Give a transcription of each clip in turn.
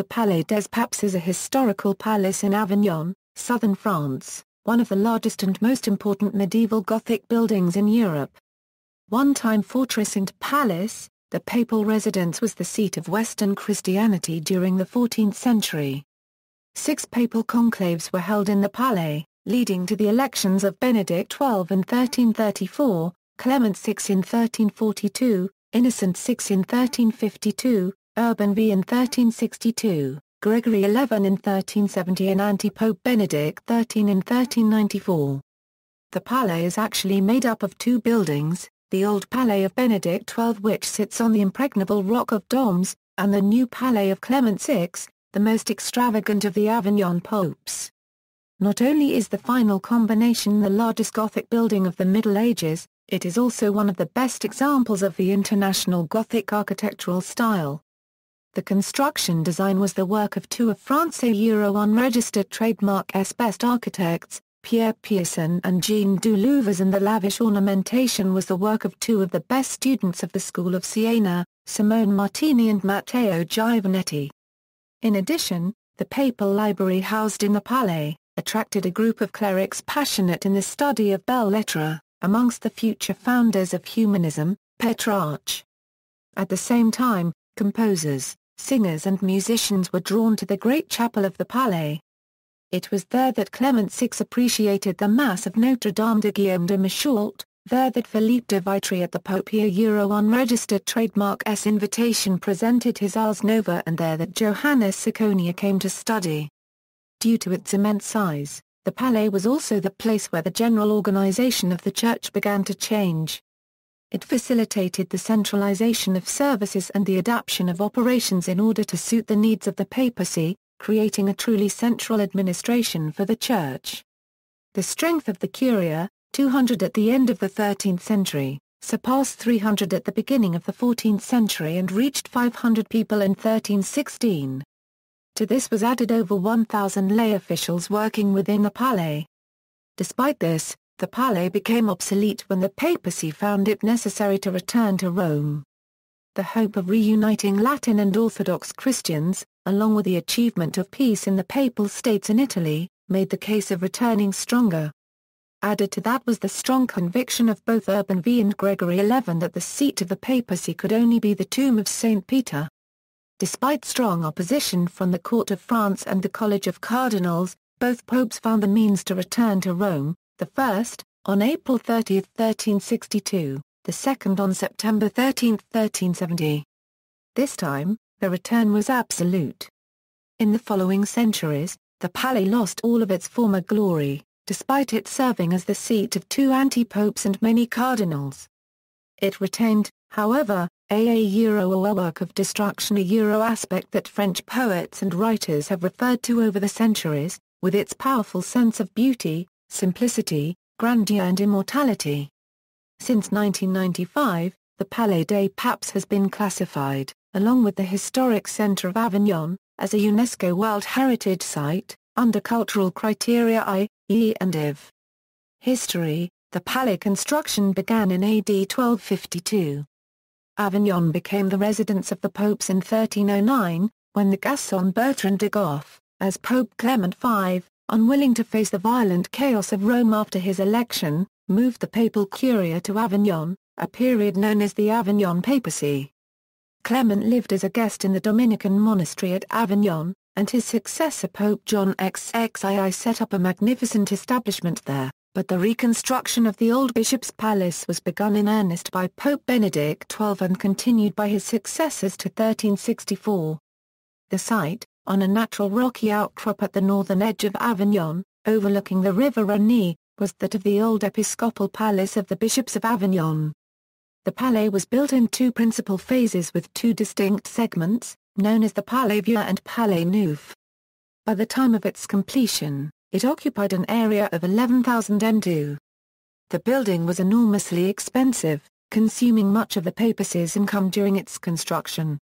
The Palais des Papes is a historical palace in Avignon, southern France, one of the largest and most important medieval Gothic buildings in Europe. One-time fortress and palace, the papal residence was the seat of Western Christianity during the 14th century. Six papal conclaves were held in the Palais, leading to the elections of Benedict XII in 1334, Clement VI in 1342, Innocent VI in 1352, Urban V in 1362, Gregory XI in 1370 and anti-Pope Benedict XIII in 1394. The Palais is actually made up of two buildings, the old Palais of Benedict XII which sits on the impregnable rock of Doms, and the new Palais of Clement VI, the most extravagant of the Avignon popes. Not only is the final combination the largest Gothic building of the Middle Ages, it is also one of the best examples of the international Gothic architectural style. The construction design was the work of two of France's Euro unregistered trademark best architects, Pierre Peysson and Jean du Louvres and the lavish ornamentation was the work of two of the best students of the School of Siena, Simone Martini and Matteo Giovanetti. In addition, the papal library housed in the Palais, attracted a group of clerics passionate in the study of belles lettres, amongst the future founders of humanism, Petrarch. At the same time, composers, singers and musicians were drawn to the great chapel of the Palais. It was there that Clement VI appreciated the Mass of Notre Dame de Guillaume de Machaut, there that Philippe de Vitry at the Popia Euro unregistered trademark S invitation presented his Ars Nova and there that Johannes Ciconia came to study. Due to its immense size, the Palais was also the place where the general organization of the church began to change. It facilitated the centralization of services and the adaptation of operations in order to suit the needs of the papacy, creating a truly central administration for the church. The strength of the Curia, 200 at the end of the 13th century, surpassed 300 at the beginning of the 14th century and reached 500 people in 1316. To this was added over 1,000 lay officials working within the Palais. Despite this, the Palais became obsolete when the papacy found it necessary to return to Rome. The hope of reuniting Latin and Orthodox Christians, along with the achievement of peace in the Papal States in Italy, made the case of returning stronger. Added to that was the strong conviction of both Urban V and Gregory XI that the seat of the papacy could only be the tomb of St. Peter. Despite strong opposition from the court of France and the College of Cardinals, both popes found the means to return to Rome, the first, on April 30, 1362, the second on September 13, 1370. This time, the return was absolute. In the following centuries, the Palais lost all of its former glory, despite it serving as the seat of two anti-popes and many cardinals. It retained, however, a Euro a work of destruction a Euro aspect that French poets and writers have referred to over the centuries, with its powerful sense of beauty, simplicity, grandeur and immortality. Since 1995, the Palais des Papes has been classified, along with the historic centre of Avignon, as a UNESCO World Heritage Site, under cultural criteria I, E and IV. History The Palais construction began in AD 1252. Avignon became the residence of the popes in 1309, when the Gascon Bertrand de Goth, as Pope Clement V, unwilling to face the violent chaos of Rome after his election, moved the papal curia to Avignon, a period known as the Avignon Papacy. Clement lived as a guest in the Dominican monastery at Avignon, and his successor Pope John XXII set up a magnificent establishment there, but the reconstruction of the old bishop's palace was begun in earnest by Pope Benedict XII and continued by his successors to 1364. The site, on a natural rocky outcrop at the northern edge of Avignon, overlooking the river Rhône, was that of the old episcopal palace of the bishops of Avignon. The palais was built in two principal phases with two distinct segments, known as the Palais Vieux and Palais Neuf. By the time of its completion, it occupied an area of 11,000 m2. The building was enormously expensive, consuming much of the papacy's income during its construction.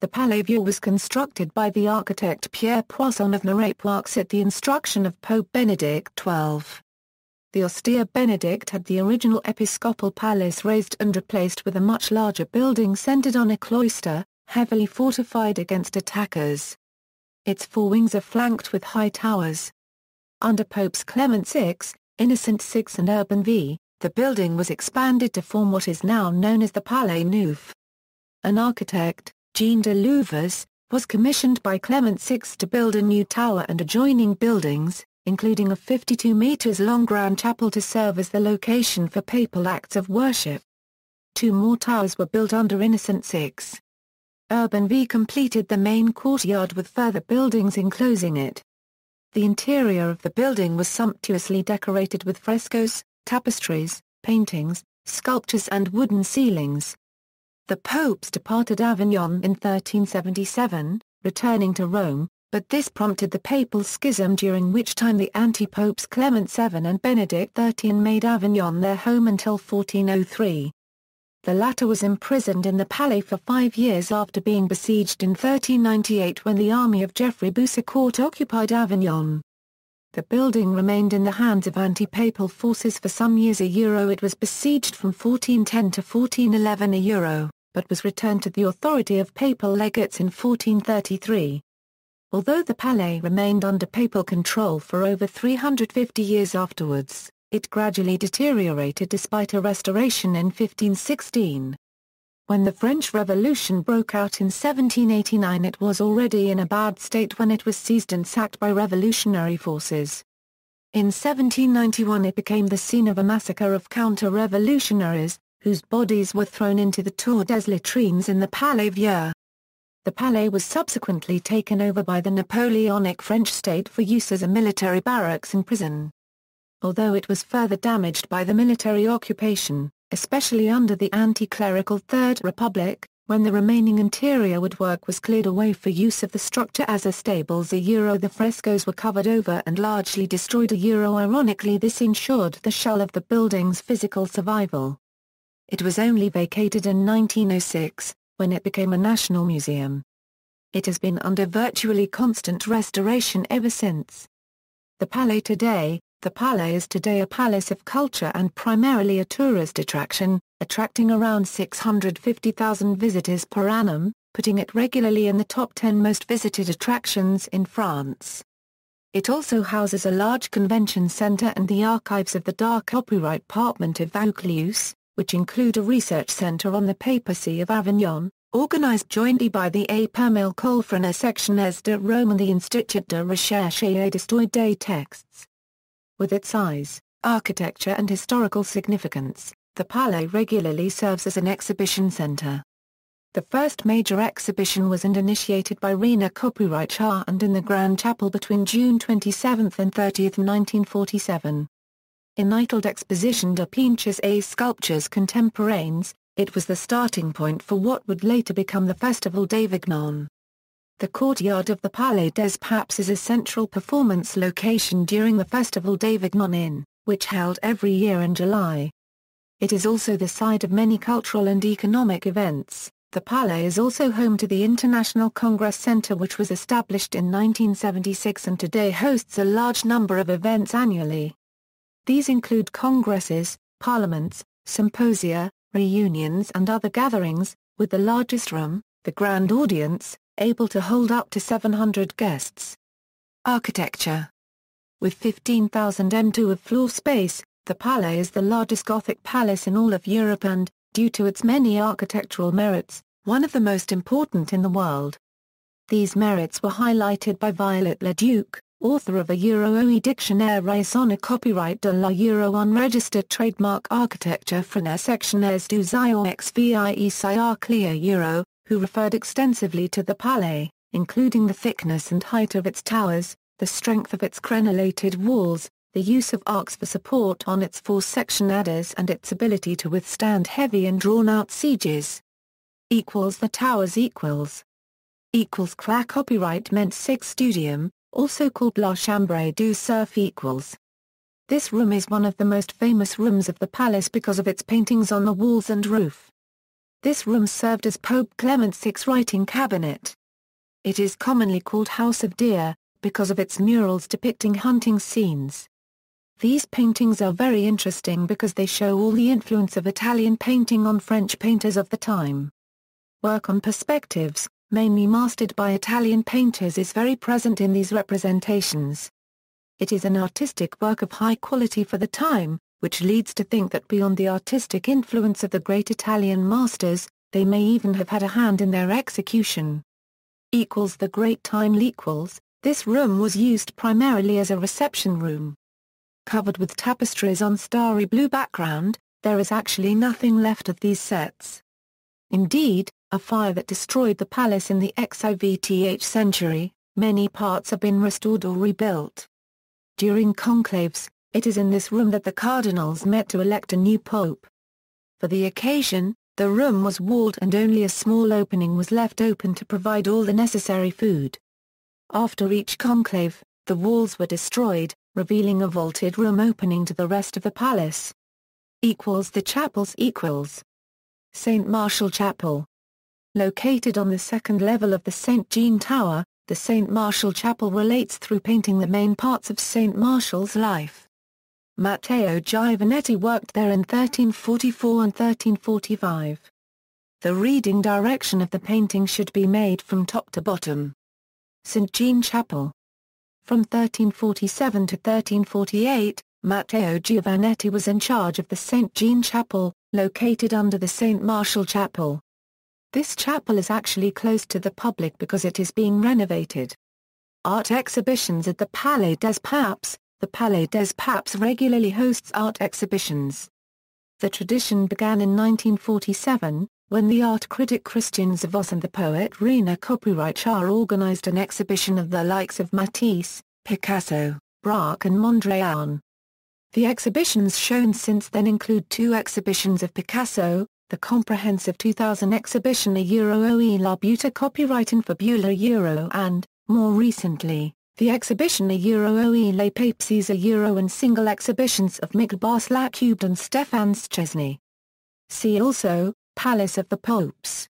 The Palais Vieux was constructed by the architect Pierre Poisson of Mirepoix at the instruction of Pope Benedict XII. The austere Benedict had the original episcopal palace razed and replaced with a much larger building centered on a cloister, heavily fortified against attackers. Its four wings are flanked with high towers. Under Popes Clement VI, Innocent VI and Urban V, the building was expanded to form what is now known as the Palais Neuf. An architect, Jean de Louvres, was commissioned by Clement VI to build a new tower and adjoining buildings, including a 52 meters long grand chapel to serve as the location for papal acts of worship. Two more towers were built under Innocent VI. Urban V completed the main courtyard with further buildings enclosing it. The interior of the building was sumptuously decorated with frescoes, tapestries, paintings, sculptures and wooden ceilings. The popes departed Avignon in 1377, returning to Rome, but this prompted the papal schism during which time the anti-popes Clement VII and Benedict XIII made Avignon their home until 1403. The latter was imprisoned in the Palais for five years after being besieged in 1398 when the army of Geoffrey Boucicaut occupied Avignon. The building remained in the hands of anti-papal forces for some years a euro it was besieged from 1410 to 1411 a euro, but was returned to the authority of papal legates in 1433. Although the Palais remained under papal control for over 350 years afterwards, it gradually deteriorated despite a restoration in 1516. When the French Revolution broke out in 1789 it was already in a bad state when it was seized and sacked by revolutionary forces. In 1791 it became the scene of a massacre of counter-revolutionaries, whose bodies were thrown into the Tour des Latrines in the Palais Vieux. The palais was subsequently taken over by the Napoleonic French state for use as a military barracks and prison. Although it was further damaged by the military occupation, especially under the anti-clerical Third Republic, when the remaining interior woodwork was cleared away for use of the structure as a stables a euro the frescoes were covered over and largely destroyed a euro ironically this ensured the shell of the building's physical survival. It was only vacated in 1906, when it became a national museum. It has been under virtually constant restoration ever since. The Palais today, the Palais is today a palace of culture and primarily a tourist attraction, attracting around 650,000 visitors per annum, putting it regularly in the top 10 most visited attractions in France. It also houses a large convention center and the archives of the D'Art Copyright Department of Vaucluse, which include a research center on the papacy of Avignon, organized jointly by the Épermille Colfrana Sectiones de Rome and the Institut de Recherche et d'Histoire des Textes. With its size, architecture and historical significance, the Palais regularly serves as an exhibition center. The first major exhibition was and initiated by Rena Copyright Shah and in the Grand Chapel between June 27 and 30, 1947. Entitled Exposition de Peintres et Sculptures Contemporaines, it was the starting point for what would later become the Festival d'Avignon. The courtyard of the Palais des Papes is a central performance location during the Festival d'Avignon in, which held every year in July. It is also the site of many cultural and economic events. The Palais is also home to the International Congress Center which was established in 1976 and today hosts a large number of events annually. These include congresses, parliaments, symposia, reunions and other gatherings, with the largest room, the Grand Audience, able to hold up to 700 guests. Architecture With 15,000 m2 of floor space, the Palais is the largest Gothic palace in all of Europe and, due to its many architectural merits, one of the most important in the world. These merits were highlighted by Viollet-le-Duc, author of a Euro OE Dictionnaire raisonné copyright de la Euro unregistered trademark architecture Frana sectionnaires du Zion XVIE Clear Euro, who referred extensively to the Palais, including the thickness and height of its towers, the strength of its crenellated walls, the use of arcs for support on its four sectionades and its ability to withstand heavy and drawn-out sieges. Equals the towers equals. Equals CRA copyright meant 6 Studium, also called La Chambre du Cerf equals. This room is one of the most famous rooms of the palace because of its paintings on the walls and roof. This room served as Pope Clement VI's writing cabinet. It is commonly called House of Deer, because of its murals depicting hunting scenes. These paintings are very interesting because they show all the influence of Italian painting on French painters of the time. Work on perspectives, mainly mastered by Italian painters is very present in these representations. It is an artistic work of high quality for the time, which leads to think that beyond the artistic influence of the great Italian masters, they may even have had a hand in their execution. Equals the Great Time equals, this room was used primarily as a reception room. Covered with tapestries on starry blue background, there is actually nothing left of these sets. Indeed, a fire that destroyed the palace in the XIVth century, many parts have been restored or rebuilt. During conclaves, it is in this room that the cardinals met to elect a new pope. For the occasion, the room was walled and only a small opening was left open to provide all the necessary food. After each conclave, the walls were destroyed, revealing a vaulted room opening to the rest of the palace. Equals the chapels equals. St. Martial Chapel. Located on the second level of the St. Jean Tower, the St. Martial Chapel relates through painting the main parts of St. Martial's life. Matteo Giovanetti worked there in 1344 and 1345. The reading direction of the painting should be made from top to bottom. St. Jean Chapel. From 1347 to 1348, Matteo Giovanetti was in charge of the St. Jean Chapel, located under the St. Martial Chapel. This chapel is actually closed to the public because it is being renovated. Art exhibitions at the Palais des Papes, the Palais des Papes regularly hosts art exhibitions. The tradition began in 1947, when the art critic Christian Zervos and the poet Rina Copyright Char organized an exhibition of the likes of Matisse, Picasso, Braque and Mondrian. The exhibitions shown since then include two exhibitions of Picasso, the comprehensive 2000 exhibition A Euro OE La Buta copyrighting for Beulah Euro and, more recently, the exhibition A Euro OE Les Papes A Euro and single exhibitions of Mikl La Cubed and Stefan Szczesny. See also, Palace of the Popes.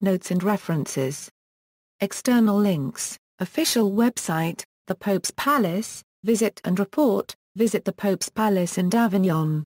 Notes and references. External links, official website, The Pope's Palace, visit and report, visit the Pope's Palace in Avignon.